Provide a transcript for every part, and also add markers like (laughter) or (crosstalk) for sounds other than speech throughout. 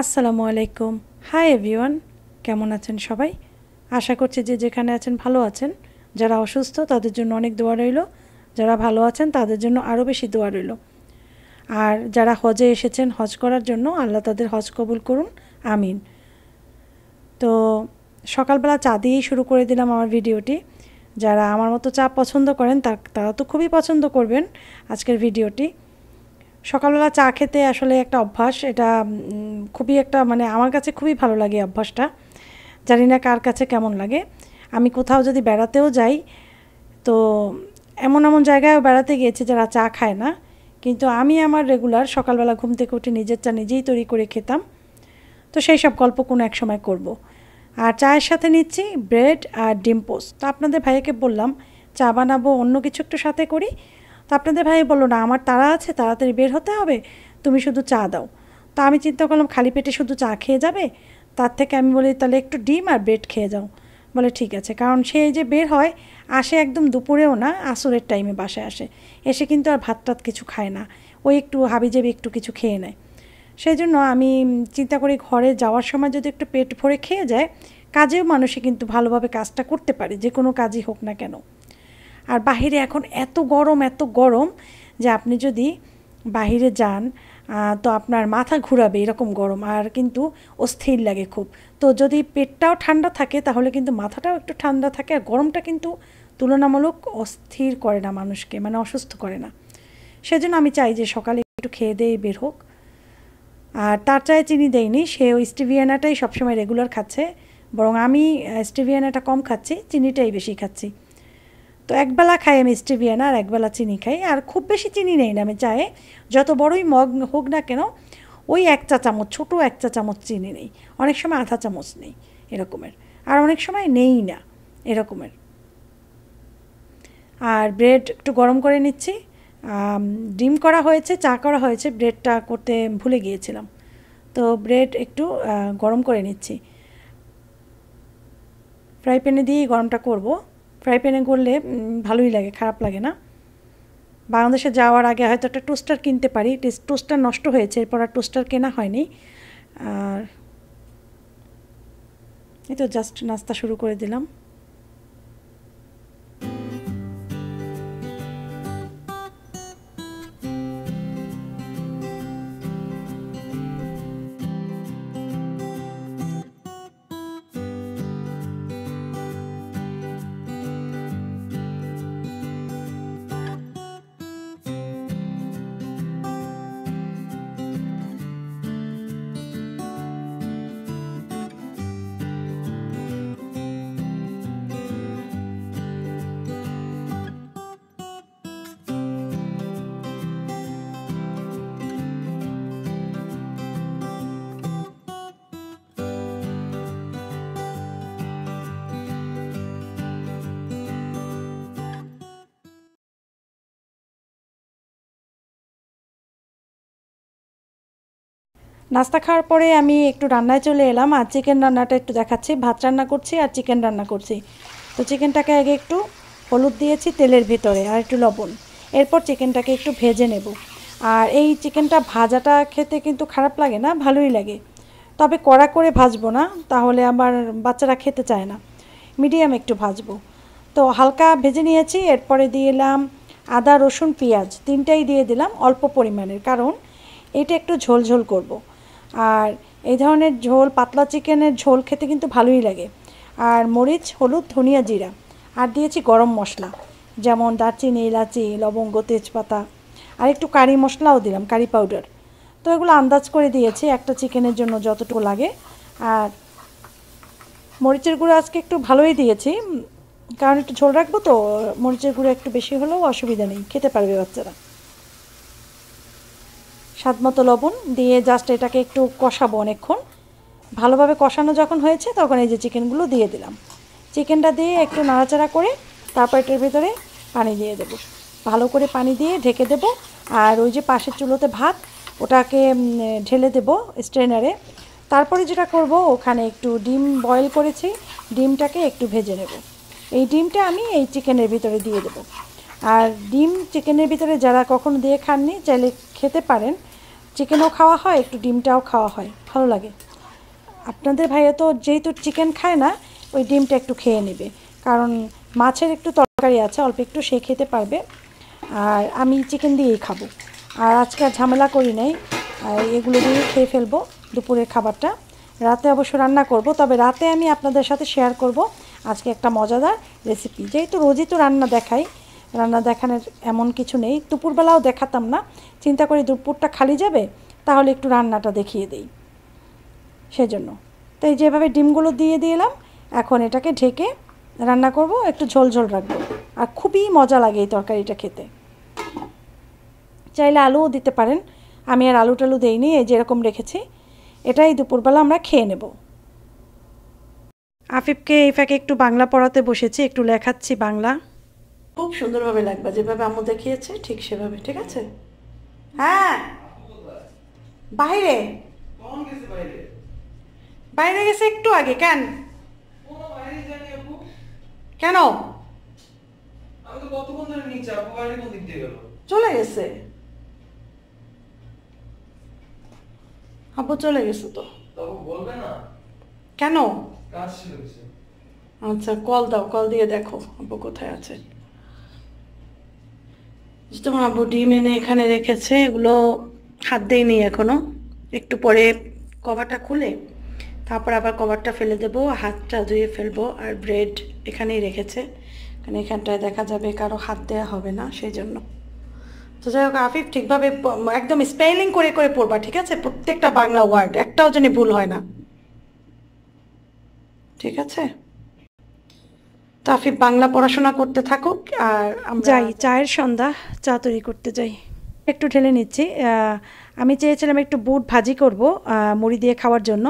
আসসালামু আলাইকুম। Hi everyone কেমন আছেন সবাই? আশা করছি যে যেখানে আছেন ভালো আছেন। যারা অসুস্থ, তাদের জন্য অনেক দোয়া রইল। যারা ভালো আছেন, তাদের জন্য আরও বেশি দোয়া রইল। আর যারা হজে এসেছেন, হজ করার জন্য আল্লাহ তাদের হজ কবুল করুন। আমিন। তো সকালবেলা চা দিয়েই শুরু করে দিলাম আমার ভিডিওটি। যারা আমার মতো চা পছন্দ করেন তারা তো খুবই পছন্দ করবেন আজকের ভিডিওটি। সকালবেলা চা খেতে আসলে একটা অভ্যাস, এটা খুবই একটা মানে আমার কাছে খুবই ভালো লাগে অভ্যাসটা। জানি না কার কাছে কেমন লাগে। আমি কোথাও যদি বেড়াতেও যাই, তো এমন এমন জায়গায় বেড়াতে গিয়েছি যারা চা খায় না। কিন্তু আমি আমার রেগুলার সকালবেলা ঘুম থেকে উঠে নিজের চা নিজেই তৈরি করে খেতাম। তো সেই সব গল্প কোনো এক সময় করব। আর চায়ের সাথে নিচ্ছি ব্রেড আর ডিম পোস্ট তো আপনাদের ভাইয়াকে বললাম, চা বানাবো, অন্য কিছু একটু সাথে করি। তো আপনাদের ভাই বলল, না, আমার তারা আছে, তাড়াতাড়ি বের হতে হবে, তুমি শুধু চা দাও। তো আমি চিন্তা করলাম, খালি পেটে শুধু চা খেয়ে যাবে? তার থেকে আমি বলি, তাহলে একটু ডিম আর ব্রেড খেয়ে যাও। বলে, ঠিক আছে। কারণ সে যে বের হয়, আসে একদম দুপুরেও না, আসরের টাইমে বাসায় আসে। এসে কিন্তু আর ভাত টাত কিছু খায় না। ওই একটু হাবিজাবি একটু কিছু খেয়ে নেয়। সেই জন্য আমি চিন্তা করি, ঘরে যাওয়ার সময় যদি একটু পেট ভরে খেয়ে যায়, কাজেও মানুষে কিন্তু ভালোভাবে কাজটা করতে পারে, যে কোনো কাজই হোক না কেন। আর বাহিরে এখন এত গরম এত গরম যে আপনি যদি বাহিরে যান তো আপনার মাথা ঘুরাবে এরকম গরম আর কিন্তু অস্থির লাগে খুব। তো যদি পেটটাও ঠান্ডা থাকে তাহলে কিন্তু মাথাটাও একটু ঠান্ডা থাকে আর গরমটা কিন্তু তুলনামূলক অস্থির করে না মানুষকে মানে অসুস্থ করে না। সেজন্য আমি চাই যে সকালে একটু খেয়ে দিয়ে বের হোক। আর তার চায়ে চিনি দেয়নি সে ওই স্টিভিয়ানাটাই সবসময় রেগুলার খাচ্ছে। বরং আমি স্টিভিয়ানাটা কম খাচ্ছি, চিনিটাই বেশি খাচ্ছি। তো একবেলা খাই আমি স্টিভিয়ানা আর একবেলা চিনি খাই। আর খুব বেশি চিনি নেই না আমি চায়ে। যত বড়ই মগ হোক না কেন, ওই এক চা চামচ, ছোটো এক চা চামচ চিনি নেই। অনেক সময় আধা চামচ নেই এরকমের। আর অনেক সময় নেই না এরকমের। আর ব্রেড একটু গরম করে নিচ্ছি। ডিম করা হয়েছে, চা করা হয়েছে, ব্রেডটা করতে ভুলে গিয়েছিলাম। তো ব্রেড একটু গরম করে নিচ্ছি। ফ্রাই প্যানে দিয়েই গরমটা করব। ফ্রাই প্যানে করলে ভালোই লাগে, খারাপ লাগে না। বাংলাদেশে যাওয়ার আগে হয়তো একটা টোস্টার কিনতে পারি টোস্টার নষ্ট হয়েছে, এরপর আর টোস্টার কেনা হয়নি। আর এই তো জাস্ট নাস্তা শুরু করে দিলাম। নাস্তা খাওয়ার পরে আমি একটু রান্নায় চলে এলাম আর চিকেন রান্নাটা একটু দেখাচ্ছি। ভাত রান্না করছি আর চিকেন রান্না করছি। তো চিকেনটাকে আগে একটু হলুদ দিয়েছি তেলের ভিতরে আর একটু লবণ। এরপর চিকেনটাকে একটু ভেজে নেব। আর এই চিকেনটা ভাজাটা খেতে কিন্তু খারাপ লাগে না, ভালোই লাগে। তবে কড়া করে ভাজবো না, তাহলে আমার বাচ্চারা খেতে চায় না। মিডিয়াম একটু ভাজবো। তো হালকা ভেজে নিয়েছি, এরপরে দিয়ে এলাম আদা, রসুন, পেঁয়াজ। তিনটাই দিয়ে দিলাম অল্প পরিমাণের, কারণ এটা একটু ঝোলঝোল ঝোল করব। আর এই ধরনের ঝোল, পাতলা চিকেনের ঝোল খেতে কিন্তু ভালোই লাগে। আর মরিচ, হলুদ, ধনিয়া জিরা, আর দিয়েছি গরম মশলা, যেমন দারচিনি, এলাচি, লবঙ্গ, তেজপাতা, আর একটু কারি মশলাও দিলাম, কারি পাউডার। তো এগুলো আন্দাজ করে দিয়েছি একটা চিকেনের জন্য যতটুকু লাগে। আর মরিচের গুঁড়ো আজকে একটু ভালোই দিয়েছি কারণ একটু ঝোল রাখব তো, মরিচের গুঁড়ো একটু বেশি হলেও অসুবিধা নেই, খেতে পারবে বাচ্চারা। স্বাদ মতো লবণ দিয়ে জাস্ট এটাকে একটু কষাবো অনেকক্ষণ। ভালোভাবে কষানো যখন হয়েছে তখন এই যে চিকেনগুলো দিয়ে দিলাম। চিকেনটা দিয়ে একটু নাড়াচাড়া করে তারপর এটার ভিতরে পানি দিয়ে দেব। ভালো করে পানি দিয়ে ঢেকে দেব আর ওই যে পাশের চুলোতে ভাত, ওটাকে ঢেলে দেব স্ট্রেনারে তারপরে যেটা করব, ওখানে একটু ডিম বয়েল করেছি, ডিমটাকে একটু ভেজে নেব। এই ডিমটা আমি এই চিকেনের ভিতরে দিয়ে দেব। আর ডিম চিকেনের ভিতরে যারা কখনো দিয়ে খাননি, চাইলে খেতে পারেন। চিকেনও খাওয়া হয়, একটু ডিমটাও খাওয়া হয়। ভালো লাগে। আপনাদের ভাইয়া তো যেহেতু চিকেন খায় না, ওই ডিমটা একটু খেয়ে নেবে। কারণ মাছের একটু তরকারি আছে, অল্প একটু সে খেতে পারবে। আর আমি চিকেন দিয়েই খাব। আর আজকে আর ঝামেলা করি নাই। এগুলো দিয়ে খেয়ে ফেলব দুপুরের খাবারটা। রাতে অবশ্য রান্না করব, তবে রাতে আমি আপনাদের সাথে শেয়ার করব। আজকে একটা মজাদার রেসিপি যেহেতু রোজই তো রান্না দেখাই রান্না দেখানোর এমন কিছু নেই। দুপুরবেলাও দেখাতাম না। চিন্তা করি দুপুরটা খালি যাবে, তাহলে একটু রান্নাটা দেখিয়ে দিই। সেজন্য। তাই যেভাবে ডিমগুলো দিয়ে দিলাম, এখন এটাকে ঢেকে রান্না করব, একটু ঝোল ঝোল রাখব। আর খুবই মজা লাগে এই তরকারিটা খেতে। চাইলে আলুও দিতে পারেন। আমি আর আলু টালু দেইনি, এই যেরকম রেখেছি। এটাই দুপুরবেলা আমরা খেয়ে নেব। আফিফকে এই ফাঁকে একটু বাংলা পড়াতে বসেছি, একটু লেখাচ্ছি বাংলা। খুব সুন্দরভাবে লাগবে যেভাবে আম্মু দেখিয়েছে ঠিক সেভাবে ঠিক আছে? হ্যাঁ। বাইরে? বাইরে গেছে একটু আগে কেন? কোনো? আপু আপু চলে গেছে। আব্বু চলে গেছে তো। কেন? আচ্ছা কল দাও কল দিয়ে দেখো আব্বু কোথায় আছে। তোমার আব্বু ডিম এনে এখানে রেখেছে, এগুলো হাত দেয়নি এখনও। একটু পরে কভারটা খুলে, তারপর আবার কভারটা ফেলে দেবো, হাতটা ধুয়ে ফেলব, আর ব্রেড এখানেই রেখেছে। কারণ এখানটায় দেখা যাবে কারও হাত দেওয়া হবে না, সেই জন্য। তো যাই হোক, আফিফ ঠিকভাবে একদম স্পেলিং করে করে পড়বা, ঠিক আছে? প্রত্যেকটা বাংলা ওয়ার্ড, একটাও যেন ভুল হয় না। ঠিক আছে? তো আফিফ, বাংলা পড়াশোনা করতে থাকুক আর যাই, চায়ের সন্ধ্যা, চা তৈরি করতে যাই। একটু ঢেলে নিচ্ছি। আমি চেয়েছিলাম একটু বুট ভাজি করব মুড়ি দিয়ে খাওয়ার জন্য,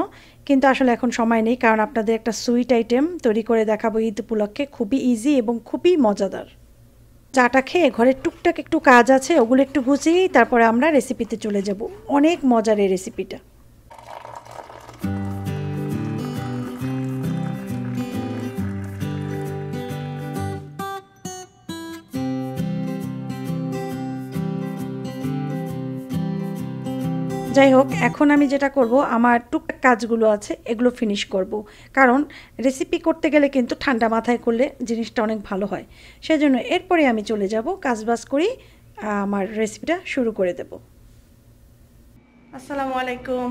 কিন্তু আসলে এখন সময় নেই, কারণ আপনাদের একটা সুইট আইটেম তৈরি করে দেখাবো ঈদ উপলক্ষে। খুবই ইজি এবং খুবই মজাদার। চাটা খেয়ে ঘরের টুকটাক একটু কাজ আছে, ওগুলো একটু গুছিয়েই তারপরে আমরা রেসিপিতে চলে যাব। অনেক মজার এই রেসিপিটা যাই হোক এখন আমি যেটা করব, আমার টুকটাক কাজগুলো আছে, এগুলো ফিনিশ করব। কারণ রেসিপি করতে গেলে কিন্তু ঠান্ডা মাথায় করলে জিনিসটা অনেক ভালো হয়। সেজন্য এরপরে আমি চলে যাব কাজবাজ করি, আমার রেসিপিটা শুরু করে দেব। আসসালামু আলাইকুম।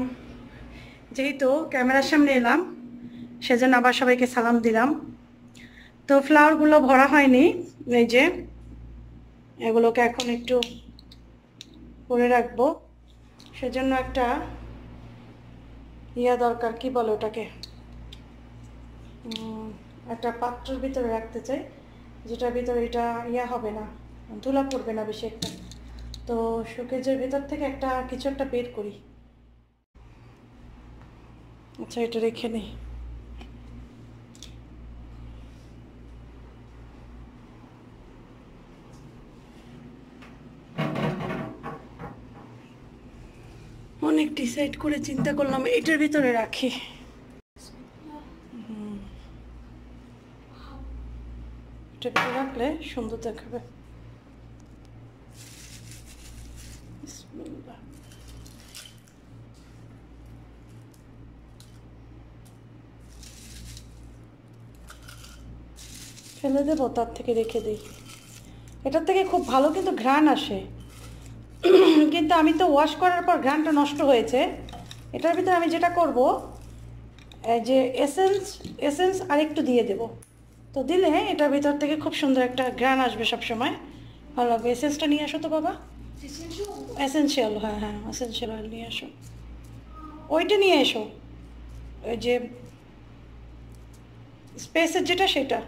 যেহেতু ক্যামেরার সামনে এলাম, সেজন্য আবার সবাইকে সালাম দিলাম। তো ফ্লাওয়ারগুলো ভরা হয়নি, এই যে, এগুলোকে এখন একটু করে রাখব। সেজন্য একটা ইয়া দরকার, কি বলে ওটাকে? একটা পাত্রের ভিতরে রাখতে চাই, যেটার ভিতরে এটা ইয়া হবে না, ধুলা পড়বে না বেশি একটা। তো শোকেজের ভিতর থেকে একটা, কিছু একটা বের করি। আচ্ছা এটা রেখে নেই অনেক ডিসাইড করে চিন্তা করলাম, এটার ভিতরে রাখি। এটার ভিতরে রাখলে সুন্দর দেখাবে। ফেলে দেবো, তার থেকে রেখে দিই। এটার থেকে খুব ভালো কিন্তু ঘ্রাণ আসে। কিন্তু আমি তো ওয়াশ করার পর ঘ্রাণটা নষ্ট হয়েছে। এটার ভিতরে আমি যেটা করব যে এসেন্স এসেন্স আরেকটু দিয়ে দেব। তো দিলে এটার ভিতর থেকে খুব সুন্দর একটা ঘ্রাণ আসবে সব সময় ভালো লাগবে। এসেন্সটা নিয়ে আসো তো বাবা। এসেন্সিয়াল হ্যাঁ হ্যাঁ এসেন্সিয়াল নিয়ে আসো। ওইটা নিয়ে এসো। ওই যে স্পেসের যেটা সেটা।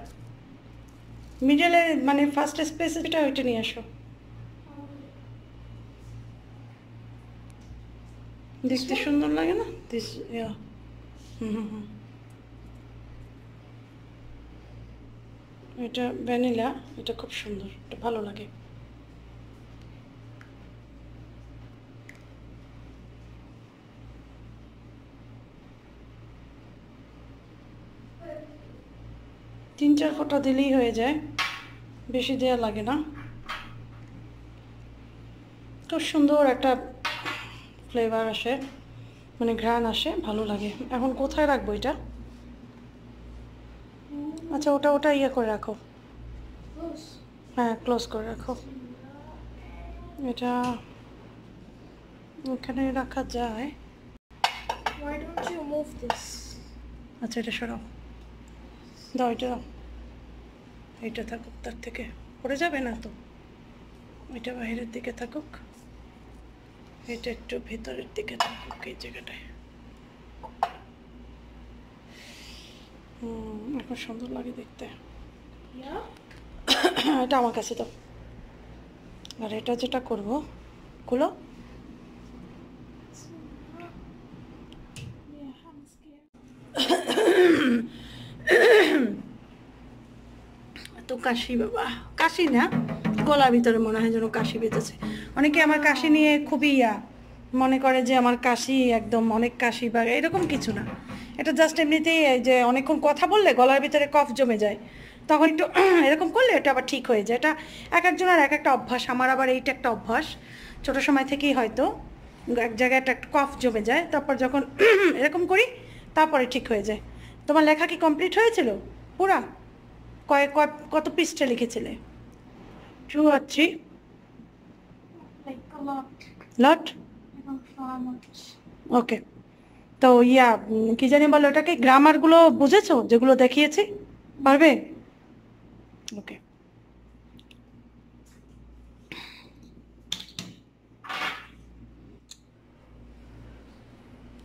মিডলে মানে ফার্স্ট স্পেসের যেটা ওইটা নিয়ে আসো। দেখতে সুন্দর লাগে না দিস এটা ভ্যানিলা এটা খুব সুন্দর এটা ভালো লাগে তিন চার ফোঁটা দিলেই হয়ে যায়, বেশি দেওয়া লাগে না। খুব সুন্দর একটা ফ্লেভার আসে মানে ঘ্রাণ আসে ভালো লাগে। এখন কোথায় রাখব এটা? আচ্ছা ওটা ওটা ইয়ে করে রাখো। হ্যাঁ ক্লোজ করে রাখো। এটা এখানে রাখা যায়? আচ্ছা এটা সরাও। দাও এটা। দাও এইটা থাকুক তার থেকে। পড়ে যাবে না তো? এটা বাইরের দিকে থাকুক। এটা একটু ভেতরের দিকে থাকুক এই জায়গাটায়। হুম এখন সুন্দর লাগে দেখতে। এটা আমার কাছে তো আর এটা যেটা করব খুলো. এত কাশি বাবা। কাশি না? গলার ভিতরে মনে হয় যেন কাশি বেঁচেছে অনেকে আমার কাশি নিয়ে খুবই ইয়া, মনে করে যে আমার কাশি একদম অনেক কাশি বা এরকম কিছু না। এটা জাস্ট এমনিতেই যে অনেকক্ষণ কথা বললে গলার ভিতরে কফ জমে যায়। তখন একটু (clears throat) এরকম করলে এটা আবার ঠিক হয়ে যায়। এটা এক একজনের এক একটা অভ্যাস, আমার আবার এইটা একটা অভ্যাস। ছোটো সময় থেকেই হয়তো এক জায়গায় একটা কফ জমে যায়, তারপর যখন (clears throat) এরকম করি, তারপরে ঠিক হয়ে যায়। তোমার লেখা কি কমপ্লিট হয়েছিল? পুরা? কয়- কত পৃষ্ঠা লিখেছিলে? Two R three Like a lot. much. Okay তো ইয়া কি জানি বলো ওটাকে গ্রামারগুলো বুঝেছ যেগুলো দেখিয়েছি? পারবে? ওকে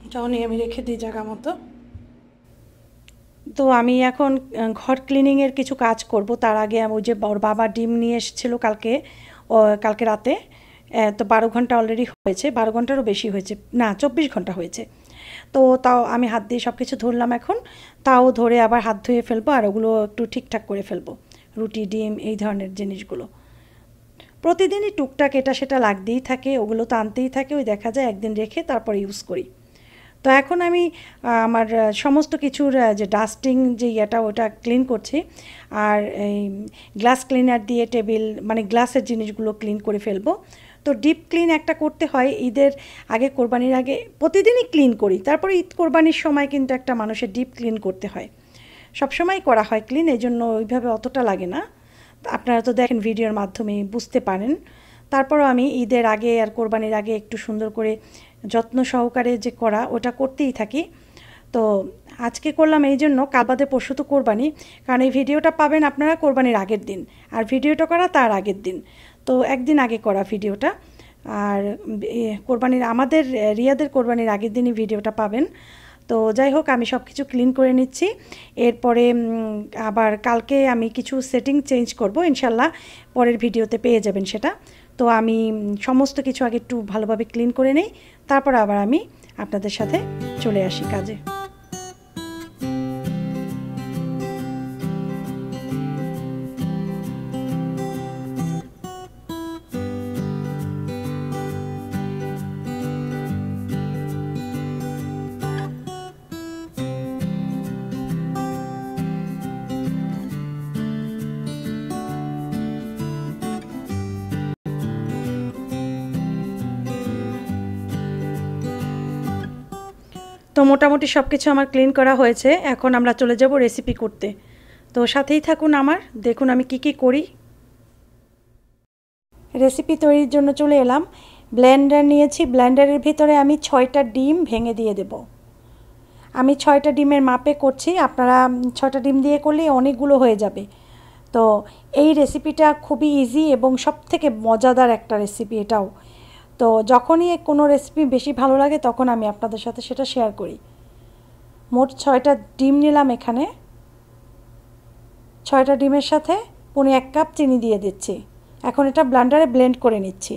এটাও নিয়ে আমি রেখে দিই জায়গা মতো। তো আমি এখন ঘর ক্লিনিংয়ের কিছু কাজ করব। তার আগে ওই যে ওর বাবা ডিম নিয়ে এসেছিল কালকে কালকে রাতে। তো বারো ঘণ্টা অলরেডি হয়েছে, বারো ঘন্টারও বেশি হয়েছে। না, চব্বিশ ঘণ্টা হয়েছে। তো তাও আমি হাত দিয়ে সব কিছু ধরলাম এখন। তাও ধরে আবার হাত ধুয়ে ফেলব আর ওগুলো একটু ঠিকঠাক করে ফেলব। রুটি, ডিম, এই ধরনের জিনিসগুলো। প্রতিদিনই টুকটাক এটা সেটা লাগতেই থাকে, ওগুলো তো আনতেই থাকে, ওই দেখা যায় একদিন রেখে তারপর ইউজ করি। তো এখন আমি আমার সমস্ত কিছুর যে ডাস্টিং যে ইয়েটা ওটা ক্লিন করছি। আর এই গ্লাস ক্লিনার দিয়ে টেবিল মানে গ্লাসের জিনিসগুলো ক্লিন করে ফেলব। তো ডিপ ক্লিন একটা করতে হয়, ঈদের আগে কোরবানির আগে প্রতিদিনই ক্লিন করি। তারপরে ঈদ কোরবানির সময় কিন্তু একটা মানুষের ডিপ ক্লিন করতে হয়। সবসময় করা হয় ক্লিন এই জন্য ওইভাবে অতটা লাগে না। আপনারা তো দেখেন ভিডিওর মাধ্যমে বুঝতে পারেন। তারপরও আমি ঈদের আগে আর কোরবানির আগে একটু সুন্দর করে যত্ন সহকারে যে করা, ওটা করতেই থাকি। তো আজকে করলাম এই জন্য, কাল বাদে পরশু তো কোরবানি। কারণ এই ভিডিওটা পাবেন আপনারা কোরবানির আগের দিন। আর ভিডিওটা করা তার আগের দিন। তো একদিন আগে করা ভিডিওটা। আর কোরবানির, আমাদের রিয়াদের কোরবানির আগের দিনই ভিডিওটা পাবেন। তো যাই হোক, আমি সব কিছু ক্লিন করে নিচ্ছি। এরপরে আবার কালকে আমি কিছু সেটিং চেঞ্জ করব। ইনশাল্লাহ পরের ভিডিওতে পেয়ে যাবেন সেটা। তো আমি সমস্ত কিছু আগে একটু ভালোভাবে ক্লিন করে নেই। তারপর আবার আমি আপনাদের সাথে চলে আসি কাজে। মোটামুটি সব কিছু আমার ক্লিন করা হয়েছে। এখন আমরা চলে যাব রেসিপি করতে। তো সাথেই থাকুন আমার। দেখুন আমি কি কি করি। রেসিপি তৈরির জন্য চলে এলাম। ব্লেন্ডার নিয়েছি। ব্লেন্ডারের ভিতরে আমি ছয়টা ডিম ভেঙে দিয়ে দেব। আমি ছয়টা ডিমের মাপে করছি। আপনারা ছয়টা ডিম দিয়ে করলে অনেকগুলো হয়ে যাবে। তো এই রেসিপিটা খুবই ইজি এবং সব থেকে মজাদার একটা রেসিপি এটাও। তো যখনই কোনো রেসিপি বেশি ভালো লাগে, তখন আমি আপনাদের সাথে সেটা শেয়ার করি। মোট ছয়টা ডিম নিলাম এখানে। ছয়টা ডিমের সাথে পুনে এক কাপ চিনি দিয়ে দিচ্ছি। এখন এটা ব্লান্ডারে ব্লেন্ড করে নিচ্ছি।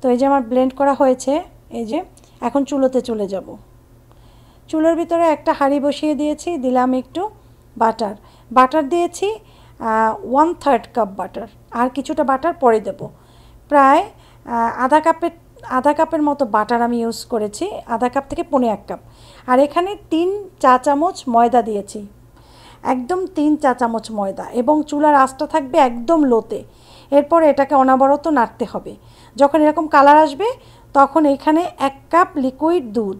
তো এই যে আমার ব্লেন্ড করা হয়েছে, এই যে এখন চুলোতে চলে যাব। চুলোর ভিতরে একটা হাঁড়ি বসিয়ে দিয়েছি, দিলাম একটু বাটার বাটার দিয়েছি ওয়ান থার্ড কাপ বাটার আর কিছুটা বাটার পরে দেব। প্রায় আধা কাপের আধা কাপের মতো বাটার আমি ইউজ করেছি, আধা কাপ থেকে পনে এক কাপ। আর এখানে তিন চা চামচ ময়দা দিয়েছি। একদম তিন চা চামচ ময়দা এবং চুলার আঁচটা থাকবে একদম লোতে। এরপর এটাকে অনাবরত নাড়তে হবে। যখন এরকম কালার আসবে, তখন এখানে এক কাপ লিকুইড দুধ,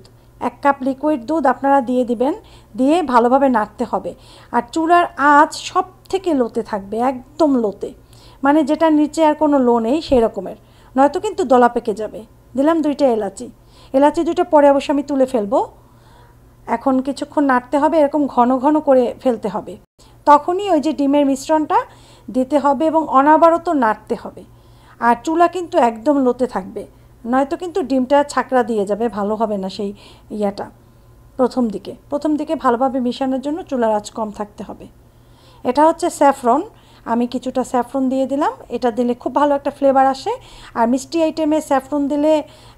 এক কাপ লিকুইড দুধ আপনারা দিয়ে দিবেন, দিয়ে ভালোভাবে নাড়তে হবে। আর চুলার আঁচ সব থেকে লোতে থাকবে, একদম লোতে। মানে যেটা নিচে আর কোনো লো নেই সেই রকমের নয়তো কিন্তু দলা পেকে যাবে। দিলাম দুইটা এলাচি। এলাচি দুইটা পরে অবশ্য আমি তুলে ফেলব। এখন কিছুক্ষণ নাড়তে হবে, এরকম ঘন ঘন করে ফেলতে হবে। তখনই ওই যে ডিমের মিশ্রণটা দিতে হবে এবং অনাবারত নাড়তে হবে। আর চুলা কিন্তু একদম লোতে থাকবে। নয়তো কিন্তু ডিমটা ছাকরা দিয়ে যাবে, ভালো হবে না সেই ইয়াটা। প্রথম দিকে। প্রথম দিকে ভালোভাবে মিশানোর জন্য চুলার আঁচ কম থাকতে হবে। এটা হচ্ছে স্যাফরন। আমি কিছুটা স্যাফরন দিয়ে দিলাম। এটা দিলে খুব ভালো একটা ফ্লেভার আসে। আর মিষ্টি আইটেমে স্যাফরন দিলে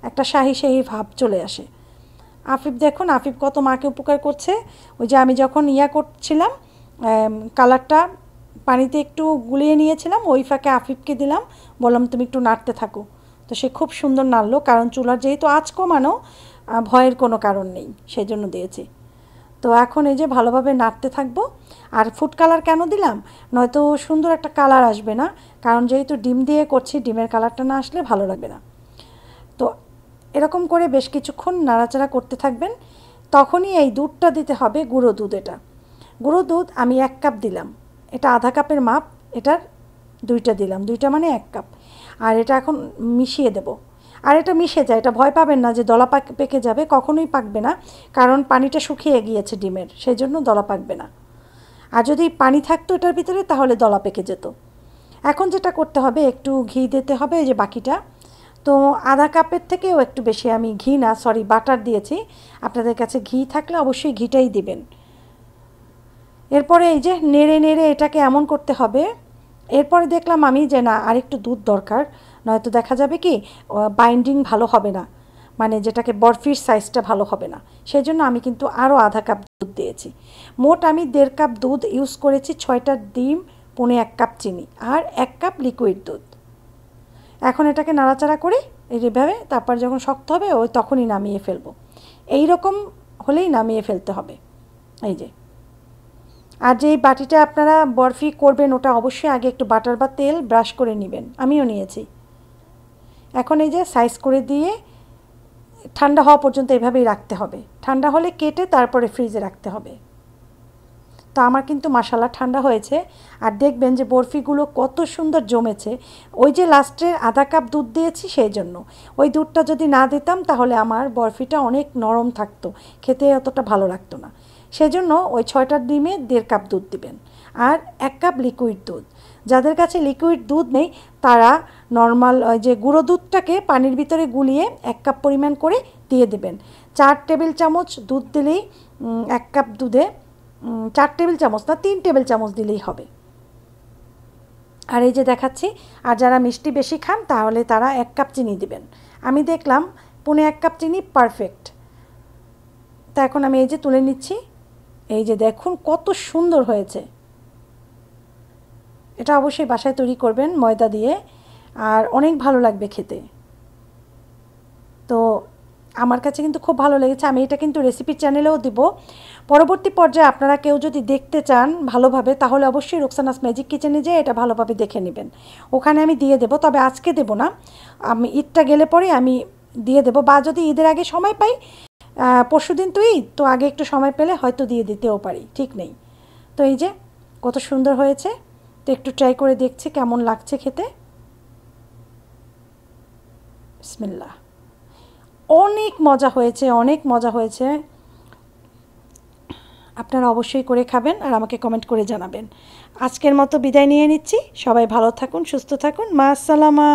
একটা শাহি শাহি ভাব চলে আসে। আফিফ দেখুন, আফিফ কত মাকে উপকার করছে। ওই যে আমি যখন ইয়া করছিলাম কালারটা পানিতে একটু গুলিয়ে নিয়েছিলাম, ওই ফাঁকে আফিফকে দিলাম। বললাম, তুমি একটু নাড়তে থাকো। তো সে খুব সুন্দর নাড়লো, কারণ চুলার যেহেতু আঁচ কমানো ভয়ের কোনো কারণ নেই সেই জন্য দিয়েছি। তো এখন এই যে ভালোভাবে নাড়তে থাকব। আর ফুড কালার কেন দিলাম? নয়তো সুন্দর একটা কালার আসবে না, কারণ যেহেতু ডিম দিয়ে করছি, ডিমের কালারটা না আসলে ভালো লাগবে না। তো এরকম করে বেশ কিছুক্ষণ নাড়াচাড়া করতে থাকবেন। তখনই এই দুধটা দিতে হবে গুঁড়ো দুধ এটা। গুঁড়ো দুধ আমি এক কাপ দিলাম। এটা আধা কাপের মাপ, এটার দুইটা দিলাম। দুইটা মানে এক কাপ আর এটা এখন মিশিয়ে দেব। আর এটা মিশে যায়, এটা ভয় পাবেন না যে দলা পাক, পেকে যাবে, কখনোই পাকবে না, কারণ পানিটা শুকিয়ে গিয়েছে ডিমের সেই জন্য দলা পাকবে না। আর যদি পানি থাকতো এটার ভিতরে, তাহলে দলা পেকে যেত। এখন যেটা করতে হবে, একটু ঘি দিতে হবে, এই যে বাকিটা। তো আধা কাপের থেকেও একটু বেশি আমি ঘি না, সরি, বাটার দিয়েছি। আপনাদের কাছে ঘি থাকলে অবশ্যই ঘিটাই দিবেন। এরপরে এই যে নেড়ে নেড়ে এটাকে এমন করতে হবে। এরপরে দেখলাম আমি যে না, আরেকটু দুধ দরকার। নয়তো দেখা যাবে কি বাইন্ডিং ভালো হবে না। মানে যেটাকে বরফির সাইজটা ভালো হবে না। সেই জন্য আমি কিন্তু আরও আধা কাপ দুধ দিয়েছি। মোট আমি দেড় কাপ দুধ ইউজ করেছি, ছয়টা ডিম, পৌনে এক কাপ চিনি আর এক কাপ লিকুইড দুধ। এখন এটাকে নাড়াচাড়া করি এইভাবে তারপর যখন শক্ত হবে, ওই তখনই নামিয়ে ফেলব। এই রকম হলেই নামিয়ে ফেলতে হবে। এই যে। আর যেই বাটিটা আপনারা বরফি করবেন, ওটা অবশ্যই আগে একটু বাটার বা তেল ব্রাশ করে নেবেন। আমিও নিয়েছি। এখন এই যে সাইজ করে দিয়ে ঠান্ডা হওয়া পর্যন্ত এভাবেই রাখতে হবে। ঠান্ডা হলে কেটে তারপরে ফ্রিজে রাখতে হবে। তো আমার কিন্তু মশালা ঠান্ডা হয়েছে। আর দেখবেন যে বরফিগুলো কত সুন্দর জমেছে। ওই যে লাস্টের আধা কাপ দুধ দিয়েছি সেই জন্য। ওই দুধটা যদি না দিতাম তাহলে আমার বরফিটা অনেক নরম থাকতো। খেতে অতটা ভালো লাগতো না। সেজন্য ওই ছয়টা ডিমে দেড় কাপ দুধ দিবেন। আর এক কাপ লিকুইড দুধ। যাদের কাছে লিকুইড দুধ নেই, তারা নর্মাল যে গুঁড়ো দুধটাকে পানির ভিতরে গুলিয়ে এক কাপ পরিমাণ করে দিয়ে দেবেন। চার টেবিল চামচ দুধ দিলেই এক কাপ দুধে চার টেবিল চামচ না, তিন টেবিল চামচ দিলেই হবে। আর এই যে দেখাচ্ছি, আর যারা মিষ্টি বেশি খান, তাহলে তারা এক কাপ চিনি দিবেন। আমি দেখলাম পুনে এক কাপ চিনি পারফেক্ট তা এখন আমি এই যে তুলে নিচ্ছি। এই যে দেখুন কত সুন্দর হয়েছে। এটা অবশ্যই বাসায় তৈরি করবেন ময়দা দিয়ে, আর অনেক ভালো লাগবে খেতে। তো আমার কাছে কিন্তু খুব ভালো লেগেছে। আমি এটা কিন্তু রেসিপির চ্যানেলেও দিব। পরবর্তী পর্যায়ে আপনারা কেউ যদি দেখতে চান ভালোভাবে, তাহলে অবশ্যই রোকসানাস ম্যাজিক কিচেনে যেয়ে এটা ভালোভাবে দেখে নেবেন। ওখানে আমি দিয়ে দেবো, তবে আজকে দেবো না। আমি ঈদটা গেলে পরে আমি দিয়ে দেবো, বা যদি ঈদের আগে সময় পাই পরশু দিন তো ঈদ, তো আগে একটু সময় পেলে হয়তো দিয়ে দিতেও পারি, ঠিক নেই। তো এই যে, কত সুন্দর হয়েছে। তো একটু ট্রাই করে দেখছি কেমন লাগছে খেতে। বিসমিল্লা অনেক মজা হয়েছে, অনেক মজা হয়েছে। আপনারা অবশ্যই করে খাবেন আর আমাকে কমেন্ট করে জানাবেন। আজকের মতো বিদায় নিয়ে নিচ্ছি। সবাই ভালো থাকুন, সুস্থ থাকুন। মা আসসালামা।